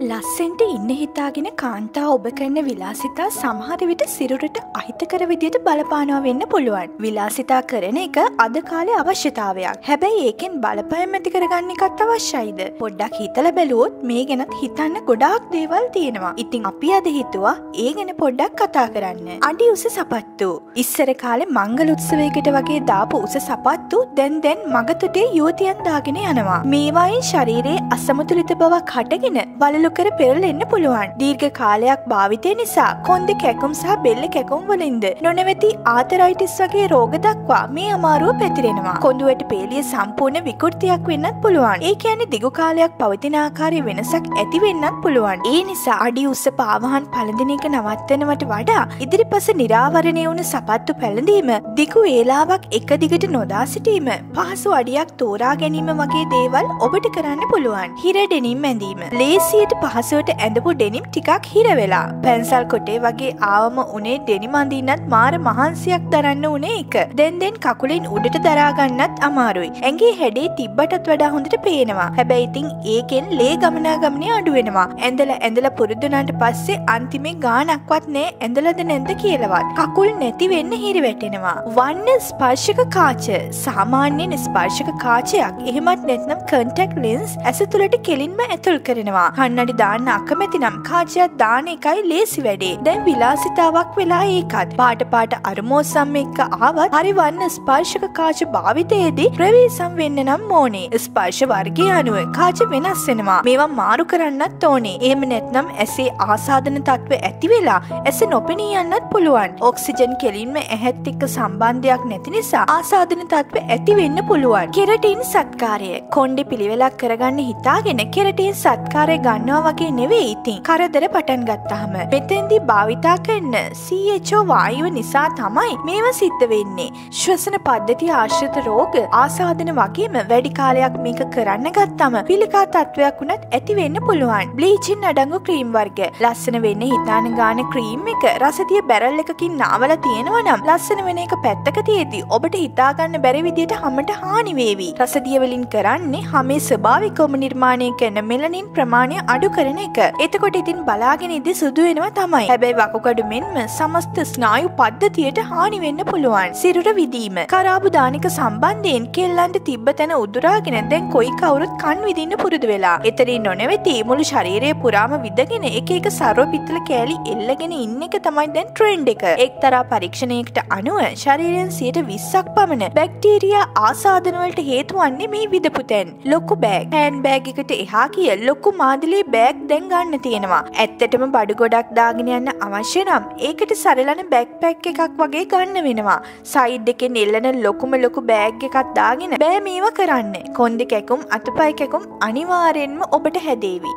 ලස්සෙන්ට ඉන්න හිතාගෙන කාන්තා ඔබ කරන විලාසිතා සමහර විට සිරුරට අහිතකර විදියට බලපානවා වෙන්න පුළුවන්. විලාසිතා කරන එක අද කාලේ අවශ්‍යතාවයක්. හැබැයි ඒකෙන් බලපෑම් ඇති කරගන්න එකත් අවශ්‍යයිද? පොඩ්ඩක් හිතලා බැලුවොත් මේ ගැනත් හිතන්න ගොඩාක් දේවල් තියෙනවා. ඉතින් අපි අද හිතුවා ඒ ගැන පොඩ්ඩක් කතා කරන්න. අඩි උස සපත්තු. ඉස්සර කාලේ මංගල උත්සවයකට වගේ දාපු උස සපත්තු දැන් දැන් මගතොටේ යුවතියන් දාගෙන යනවා. මේවායින් ශරීරයේ අසමතුලිත බවක් හටගෙන බලලු අඩු කර පෙරලෙන්න පුළුවන්. දීර්ඝ කාලයක් භාවිතය නිසා කොන්ද කැකුම් සහ බෙල්ල කැකුම් වලින්ද නොනැවති ආතරයිටිස් වගේ රෝග දක්වා මේ අමාරුව පැතිරෙනවා. කොඳුවට පේලිය සම්පූර්ණ විකෘතියක් වෙන්නත් පුළුවන්. ඒ කියන්නේ දිගු කාලයක් පවතින ආකාරයේ වෙනසක් ඇති වෙන්නත් පුළුවන්. ඒ නිසා අඩි උස්ස පාවහන් පළඳින එක නවත්තනවට වඩා ඉදිරිපස නිරාවරණය වුණු සපත්තු පැළඳීම දිගු වේලාවක් එක දිගට නොදා සිටීම පහසු අඩියක් තෝරා ගැනීම වගේ දේවල් ඔබට කරන්න පුළුවන්. හිර ඩෙනිම් ඇඳීම. ලේසියට පහසුවට ඇඳපු ඩෙනිම් ටිකක් හිර වෙලා. පැන්සල් කොටේ වගේ ආවම උනේ ඩෙනිම් අඳින්නත් මාර මහන්සියක් දරන්න උනේ එක. දෙන් දෙන් කකුලෙන් උඩට දරාගන්නත් අමාරුයි. ඇඟේ හැඩේ තිබ්බටත් වඩා හොඳට පේනවා. හැබැයි ඉතින් ඒකෙන් ලේ ගමනාගමනය අඩු වෙනවා. ඇඳලා ඇඳලා පුරුදුනාට පස්සේ අන්තිමේ ගානක්වත් නෑ ඇඳලද නැද්ද කියලාවත්. කකුල් නැති වෙන්න හිරි වැටෙනවා. වන්න ස්පර්ශක කාච සාමාන්‍යයෙන් ස්පර්ශක කාචයක් එහෙමත් නැත්නම් කන්ටැක්ට් ලෙන්ස් ඇස තුළට කෙලින්ම ඇතුල් කරනවා. කන්නඩි කන්නඩි දාන්න අකමැති නම් කාචයක් දාන එකයි ලේසි වැඩේ. දැන් විලාසිතාවක් වෙලා ඒකත්. පාට පාට අරමෝසම් එක්ක ආවත් හරි වන්න ස්පර්ශක කාච භාවිතයේදී ප්‍රවේසම් වෙන්න නම් ඕනේ. ස්පර්ශ වර්ගය අනුව කාච වෙනස් වෙනවා. මේවා මාරු කරන්නත් ඕනේ. එහෙම නැත්නම් ඇසේ ආසාදන තත්ත්ව ඇති වෙලා ඇස නොපෙනී යන්නත් පුළුවන්. ඔක්සිජන් කෙලින්ම ඇහත් එක්ක සම්බන්ධයක් නැති නිසා ආසාදන තත්ත්ව ඇති වෙන්න පුළුවන්. කෙරටින් සත්කාරය. කොණ්ඩේ පිළිවෙලක් කරගන්න හිතාගෙන කෙරටින් සත්කාරය ගන්නවා වෙනවා වගේ නෙවෙයි ඉතින්. කරදර පටන් ගත්තාම. මෙතෙන්දි භාවිතා කරන්න CHO වායුව නිසා තමයි මේව සිද්ධ වෙන්නේ. ශ්වසන පද්ධති ආශ්‍රිත රෝග ආසාදන වගේම වැඩි කාලයක් මේක කරන්න ගත්තම පිළිකා තත්ත්වයක් වුණත් ඇති වෙන්න පුළුවන්. බ්ලීචින් අඩංගු ක්‍රීම් වර්ග. ලස්සන වෙන්න හිතාන ගාන ක්‍රීම් එක රසදිය බැරල් එකකින් නාවල තියෙනවා නම් ලස්සන වෙන එක පැත්තක තියේදී ඔබට හිතාගන්න බැරි විදියට හමට හානි වේවි. රසදිය වලින් කරන්නේ හමේ ස්වභාවිකවම නිර්මාණය කරන මෙලනින් ප්‍රමාණය අඩු අඩු කරන එක. එතකොට ඉතින් බලාගෙන ඉදි සුදු වෙනවා තමයි. හැබැයි වකුගඩු මෙන්ම සමස්ත ස්නායු පද්ධතියට හානි වෙන්න පුළුවන්. සිරුර විදීම. කරාබු දානික සම්බන්ධයෙන් කෙල්ලන්ට තිබ්බ තැන උදුරාගෙන දැන් කොයි කවුරුත් කන් විදින්න පුරුදු වෙලා. එතරින් නොනැවති මුළු ශරීරය පුරාම විදගෙන එක එක සර්ව පිත්තල කෑලි එල්ලගෙන ඉන්න එක තමයි දැන් ට්‍රෙන්ඩ් එක. එක්තරා පරීක්ෂණයකට අනුව ශරීරයෙන් 120ක් පමණ බැක්ටීරියා ආසාදන වලට හේතු වන්නේ මේ විදපු තැන්. ලොකු බෑග්, හෑන්ඩ් බෑග් එකට එහා කිය ලොකු මාදිලේ බෑග් දැන් ගන්න තියෙනවා. ඇත්තටම බඩු ගොඩක් දාගෙන යන්න අවශ්‍ය නම් ඒකට සරලන බැක් පැක් එකක් වගේ ගන්න වෙනවා. සයිඩ් එකෙන් එල්ලන ලොකුම ලොකු බෑග් එකක් දාගෙන බෑ මේවා කරන්න. කොන්ද කැකුම් අතපය කැකුම් අනිවාර්යෙන්ම ඔබට හැදේවි.